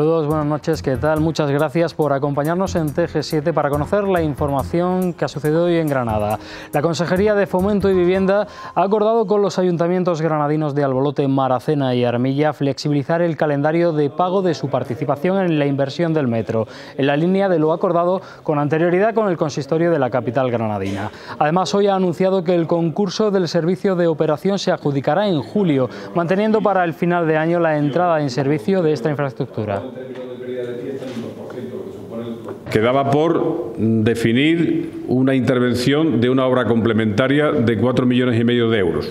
Saludos, buenas noches, ¿qué tal? Muchas gracias por acompañarnos en TG7 para conocer la información que ha sucedido hoy en Granada. La Consejería de Fomento y Vivienda ha acordado con los ayuntamientos granadinos de Albolote, Maracena y Armilla flexibilizar el calendario de pago de su participación en la inversión del metro, en la línea de lo acordado con anterioridad con el consistorio de la capital granadina. Además, hoy ha anunciado que el concurso del servicio de operación se adjudicará en julio, manteniendo para el final de año la entrada en servicio de esta infraestructura. Quedaba por definir una intervención de una obra complementaria de 4 millones y medio de euros,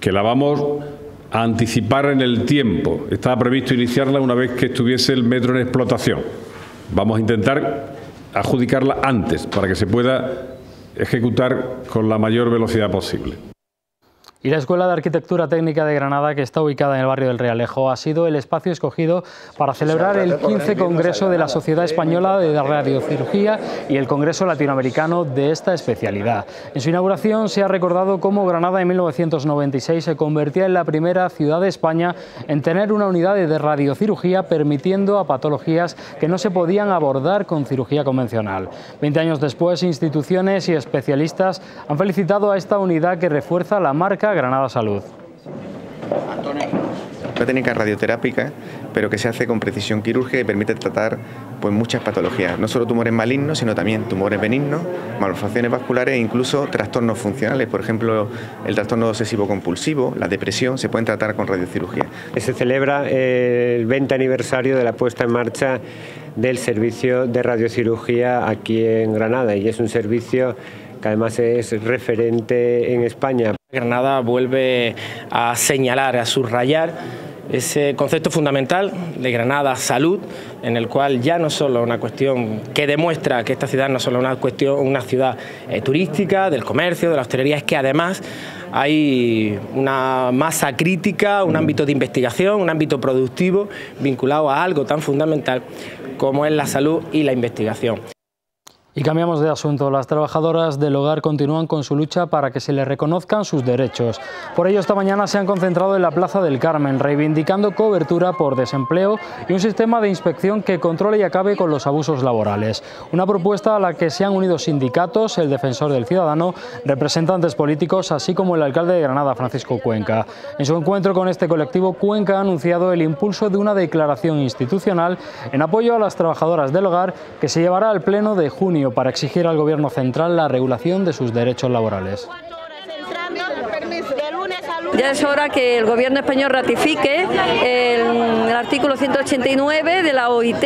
que la vamos a anticipar en el tiempo. Estaba previsto iniciarla una vez que estuviese el metro en explotación. Vamos a intentar adjudicarla antes para que se pueda ejecutar con la mayor velocidad posible. Y la Escuela de Arquitectura Técnica de Granada, que está ubicada en el barrio del Realejo, ha sido el espacio escogido para celebrar el 15 Congreso de la Sociedad Española de Radiocirugía y el Congreso Latinoamericano de esta especialidad. En su inauguración se ha recordado cómo Granada en 1996 se convertía en la primera ciudad de España en tener una unidad de radiocirugía permitiendo a patologías que no se podían abordar con cirugía convencional. Veinte años después, instituciones y especialistas han felicitado a esta unidad que refuerza la marca Granada Salud. Una técnica radioterápica, pero que se hace con precisión quirúrgica y permite tratar pues, muchas patologías, no solo tumores malignos, sino también tumores benignos, malformaciones vasculares e incluso trastornos funcionales, por ejemplo, el trastorno obsesivo compulsivo, la depresión, se pueden tratar con radiocirugía. Se celebra el 20 aniversario de la puesta en marcha del servicio de radiocirugía aquí en Granada y es un servicio que además es referente en España. Granada vuelve a señalar, a subrayar ese concepto fundamental de Granada Salud, en el cual ya no solo una cuestión que demuestra que esta ciudad no solo una cuestión, una ciudad eh, turística, del comercio, de la hostelería, es que además hay una masa crítica, un ámbito de investigación, un ámbito productivo vinculado a algo tan fundamental como es la salud y la investigación. Y cambiamos de asunto. Las trabajadoras del hogar continúan con su lucha para que se les reconozcan sus derechos. Por ello, esta mañana se han concentrado en la Plaza del Carmen, reivindicando cobertura por desempleo y un sistema de inspección que controle y acabe con los abusos laborales. Una propuesta a la que se han unido sindicatos, el defensor del ciudadano, representantes políticos, así como el alcalde de Granada, Francisco Cuenca. En su encuentro con este colectivo, Cuenca ha anunciado el impulso de una declaración institucional en apoyo a las trabajadoras del hogar que se llevará al Pleno de junio para exigir al Gobierno central la regulación de sus derechos laborales. Ya es hora que el gobierno español ratifique el, artículo 189 de la OIT,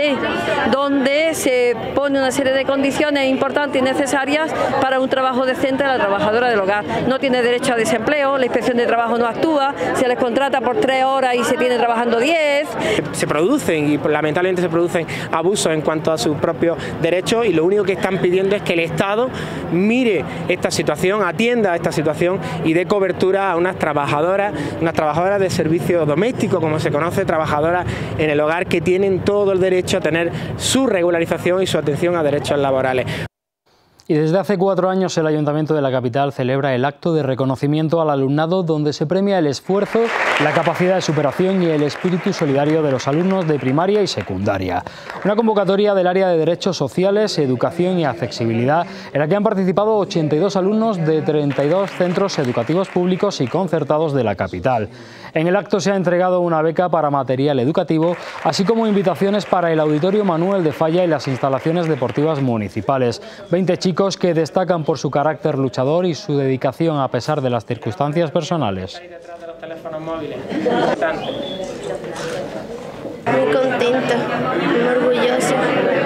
donde se pone una serie de condiciones importantes y necesarias para un trabajo decente a la trabajadora del hogar. No tiene derecho a desempleo, la inspección de trabajo no actúa, se les contrata por tres horas y se tiene trabajando diez. Se producen y lamentablemente se producen abusos en cuanto a sus propios derechos y lo único que están pidiendo es que el Estado mire esta situación, atienda a esta situación y dé cobertura a unas trabajadoras unas trabajadoras de servicio doméstico, como se conoce, trabajadoras en el hogar que tienen todo el derecho a tener su regularización y su atención a derechos laborales. Y desde hace cuatro años el Ayuntamiento de la capital celebra el acto de reconocimiento al alumnado donde se premia el esfuerzo, la capacidad de superación y el espíritu solidario de los alumnos de primaria y secundaria. Una convocatoria del área de Derechos Sociales, Educación y Accesibilidad en la que han participado 82 alumnos de 32 centros educativos públicos y concertados de la capital. En el acto se ha entregado una beca para material educativo, así como invitaciones para el Auditorio Manuel de Falla y las instalaciones deportivas municipales. 20 chicos que destacan por su carácter luchador y su dedicación a pesar de las circunstancias personales. Muy contenta, muy orgullosa.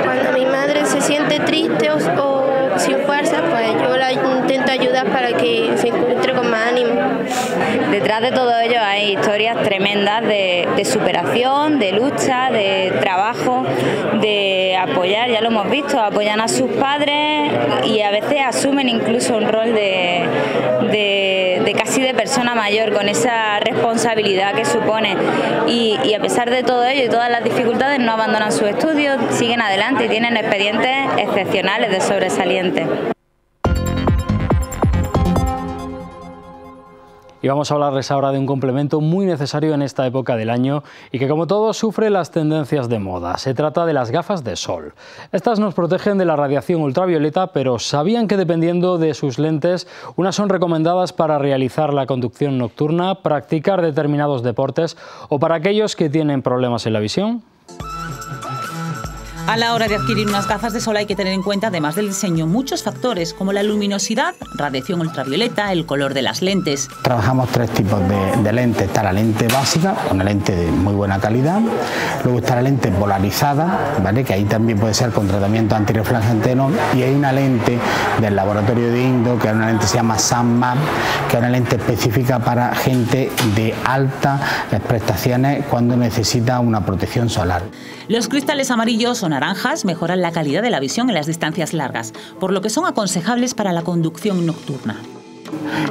Cuando mi madre se siente triste o, sin fuerza, pues yo la intento ayudar para que se encuentre con más ánimo. Detrás de todo ello hay historias tremendas de, superación, de lucha, de trabajo, de apoyar, ya lo hemos visto, apoyan a sus padres y a veces asumen incluso un rol de, casi de persona mayor con esa responsabilidad que supone y, y a pesar de todo ello y todas las dificultades no abandonan sus estudios, siguen adelante y tienen expedientes excepcionales de sobresaliente. Y vamos a hablarles ahora de un complemento muy necesario en esta época del año y que como todo sufre las tendencias de moda. Se trata de las gafas de sol. Estas nos protegen de la radiación ultravioleta, pero ¿sabían que dependiendo de sus lentes, unas son recomendadas para realizar la conducción nocturna, practicar determinados deportes o para aquellos que tienen problemas en la visión? A la hora de adquirir unas gafas de sol hay que tener en cuenta, además del diseño, muchos factores como la luminosidad, radiación ultravioleta, el color de las lentes. Trabajamos tres tipos de, lentes. Está la lente básica, una lente de muy buena calidad. Luego está la lente polarizada, ¿vale? que ahí también puede ser con tratamiento antirreflejante no. Y hay una lente del laboratorio de Indo, que es una lente que se llama SAMMAP, que es una lente específica para gente de altas prestaciones cuando necesita una protección solar. Los cristales amarillos o naranjas mejoran la calidad de la visión en las distancias largas, por lo que son aconsejables para la conducción nocturna.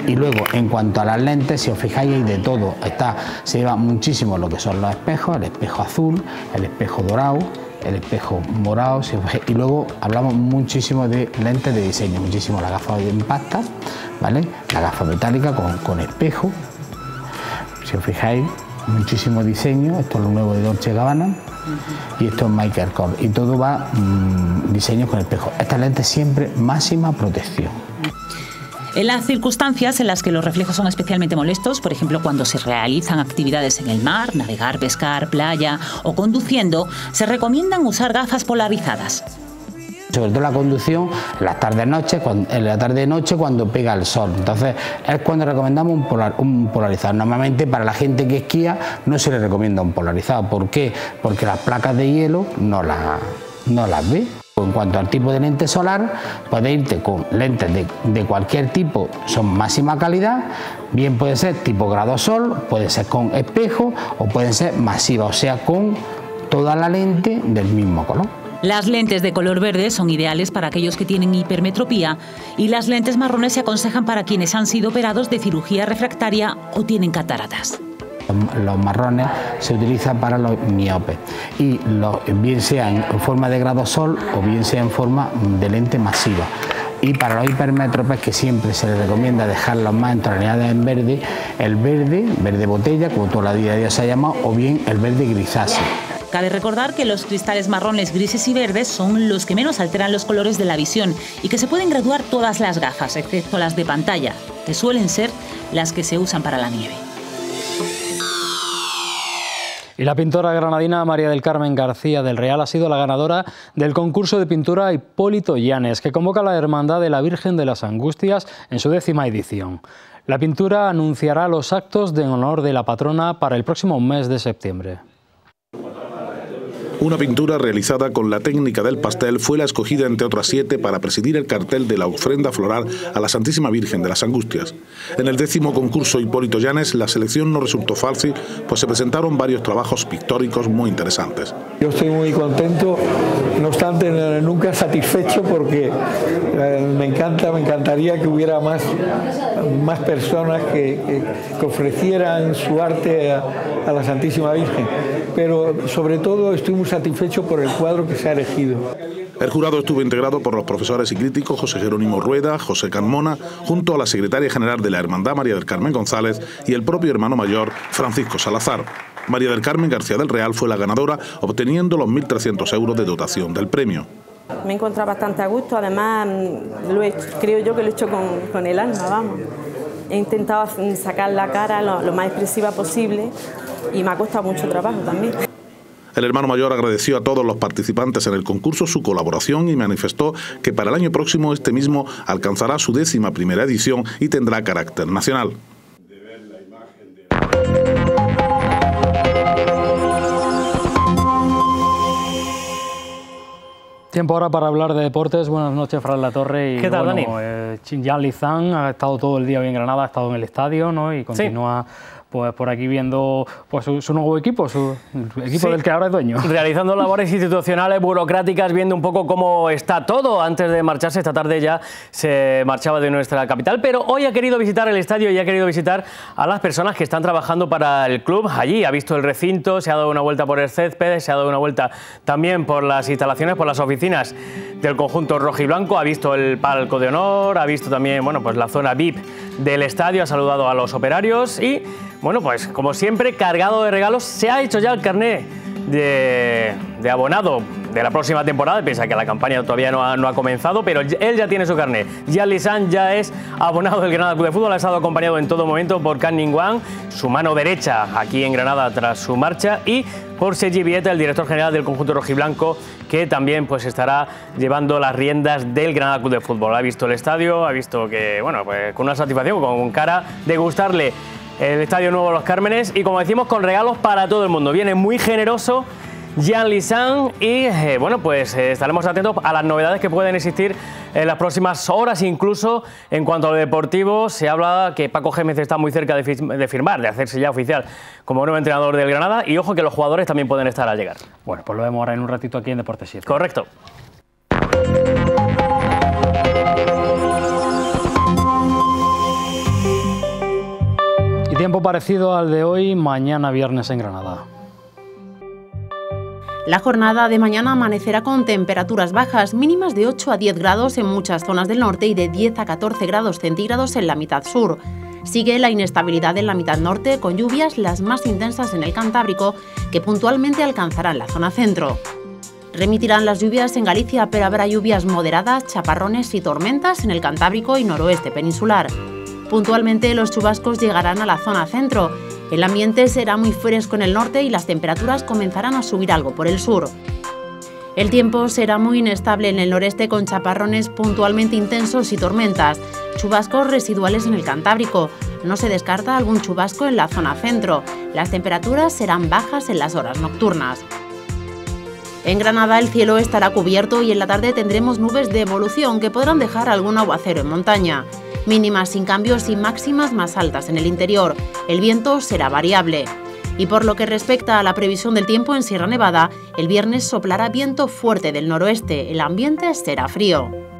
Y luego, en cuanto a las lentes, si os fijáis, de todo. Está, se lleva muchísimo lo que son los espejos, el espejo azul, el espejo dorado, el espejo morado. y luego hablamos muchísimo de lentes de diseño, muchísimo la gafa de impacta, ¿vale? La gafa metálica con, con espejo. Si os fijáis, muchísimo diseño. Esto es lo nuevo de Dolce Gabbana y esto es Michael Kors y todo va mmm, diseño con espejo. Esta lente siempre máxima protección. En las circunstancias en las que los reflejos son especialmente molestos, por ejemplo cuando se realizan actividades en el mar, navegar, pescar, playa o conduciendo, se recomiendan usar gafas polarizadas sobre todo la conducción en las tardes noches, en la tarde noche cuando pega el sol. Entonces es cuando recomendamos un, un, polarizado. Normalmente para la gente que esquía no se le recomienda un polarizado. ¿Por qué? Porque las placas de hielo no, no las ve. En cuanto al tipo de lente solar, puedes irte con lentes de, cualquier tipo, son máxima calidad, bien puede ser tipo grado sol, puede ser con espejo o pueden ser masiva, o sea, con toda la lente del mismo color. Las lentes de color verde son ideales para aquellos que tienen hipermetropía y las lentes marrones se aconsejan para quienes han sido operados de cirugía refractaria o tienen cataratas los marrones se utilizan para los miopes y bien sea en forma de grado sol o bien sea en forma de lente masiva. Y para los hipermétropes, que siempre se les recomienda dejarlos más en en verde, el verde, verde botella, como toda la vida se ha llamado, o bien el verde grisáceo. Cabe recordar que los cristales marrones, grises y verdes son los que menos alteran los colores de la visión y que se pueden graduar todas las gafas, excepto las de pantalla, que suelen ser las que se usan para la nieve. Y la pintora granadina María del Carmen García del Real ha sido la ganadora del concurso de pintura Hipólito Llanes, que convoca la Hermandad de la Virgen de las Angustias en su décima edición. La pintura anunciará los actos de honor de la patrona para el próximo mes de septiembre. Una pintura realizada con la técnica del pastel fue la escogida entre otras siete para presidir el cartel de la ofrenda floral a la Santísima Virgen de las Angustias. En el décimo concurso Hipólito Llanes la selección no resultó fácil, pues se presentaron varios trabajos pictóricos muy interesantes. Yo estoy muy contento, obstante nunca satisfecho porque eh, me encanta, me encantaría que hubiera más, más personas que, ofrecieran su arte a, a la Santísima Virgen. Pero sobre todo estoy muy satisfecho por el cuadro que se ha elegido. El jurado estuvo integrado por los profesores y críticos José Jerónimo Rueda, José Carmona, junto a la secretaria general de la Hermandad María del Carmen González y el propio hermano mayor Francisco Salazar. María del Carmen García del Real fue la ganadora, obteniendo los 1.300 euros de dotación del premio. Me he encontrado bastante a gusto, además lo creo yo que lo he hecho con, el alma, vamos. He intentado sacar la cara lo más expresiva posible y me ha costado mucho trabajo también. El hermano mayor agradeció a todos los participantes en el concurso su colaboración y manifestó que para el año próximo este mismo alcanzará su décima primera edición y tendrá carácter nacional. Tiempo ahora para hablar de deportes. Buenas noches, Fran La Torre. Y, ¿Qué tal, Dani? Eh, Lizán ha estado todo el día bien en Granada, ha estado en el estadio ¿no? y continúa pues por aquí viendo pues, su, nuevo equipo, su equipo del que ahora es dueño. Realizando labores institucionales, burocráticas, viendo un poco cómo está todo. Antes de marcharse, esta tarde ya se marchaba de nuestra capital, pero hoy ha querido visitar el estadio y ha querido visitar a las personas que están trabajando para el club allí. Ha visto el recinto, se ha dado una vuelta por el césped, se ha dado una vuelta también por las instalaciones, por las oficinas del conjunto rojo y blanco, ha visto el palco de honor, ha visto también bueno, pues la zona VIP del estadio, ha saludado a los operarios y, bueno, pues como siempre, cargado de regalos, se ha hecho ya el carné de, abonado de la próxima temporada. Piensa que la campaña todavía no ha, comenzado, pero él ya tiene su carnet. Jan Lisan ya es abonado del Granada Club de Fútbol. Ha estado acompañado en todo momento por Can Wang, su mano derecha aquí en Granada tras su marcha, y por Sergi Vieta, el director general del conjunto rojiblanco, que también pues estará llevando las riendas del Granada Club de Fútbol. Ha visto el estadio, ha visto que, bueno, pues con una satisfacción, con cara de gustarle el Estadio Nuevo Los Cármenes y como decimos con regalos para todo el mundo. Viene muy generoso Jean Lisan y eh, bueno pues eh, estaremos atentos a las novedades que pueden existir en las próximas horas. Incluso en cuanto a lo deportivo se habla que Paco Gémez está muy cerca de, de, firmar de hacerse ya oficial como nuevo entrenador del Granada. Y ojo que los jugadores también pueden estar al llegar. Bueno pues lo vemos ahora en un ratito aquí en Deportes 7 correcto. Tiempo parecido al de hoy, mañana viernes en Granada. La jornada de mañana amanecerá con temperaturas bajas, mínimas de 8 a 10 grados en muchas zonas del norte y de 10 a 14 grados centígrados en la mitad sur. Sigue la inestabilidad en la mitad norte, con lluvias las más intensas en el Cantábrico, que puntualmente alcanzarán la zona centro. Remitirán las lluvias en Galicia, pero habrá lluvias moderadas, chaparrones y tormentas en el Cantábrico y noroeste peninsular. Puntualmente los chubascos llegarán a la zona centro. El ambiente será muy fresco en el norte y las temperaturas comenzarán a subir algo por el sur. El tiempo será muy inestable en el noreste con chaparrones puntualmente intensos y tormentas, chubascos residuales en el Cantábrico. No se descarta algún chubasco en la zona centro. Las temperaturas serán bajas en las horas nocturnas. En Granada el cielo estará cubierto y en la tarde tendremos nubes de evolución que podrán dejar algún aguacero en montaña mínimas sin cambios y máximas más altas en el interior. El viento será variable. Y por lo que respecta a la previsión del tiempo en Sierra Nevada, el viernes soplará viento fuerte del noroeste, el ambiente será frío.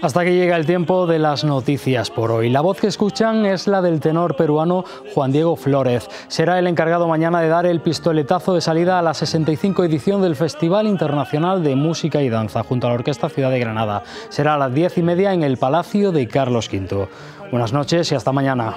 Hasta que llega el tiempo de las noticias por hoy. La voz que escuchan es la del tenor peruano Juan Diego Flores. Será el encargado mañana de dar el pistoletazo de salida a la 65 edición del Festival Internacional de Música y Danza junto a la Orquesta Ciudad de Granada. Será a las 10 y media en el Palacio de Carlos V. Buenas noches y hasta mañana.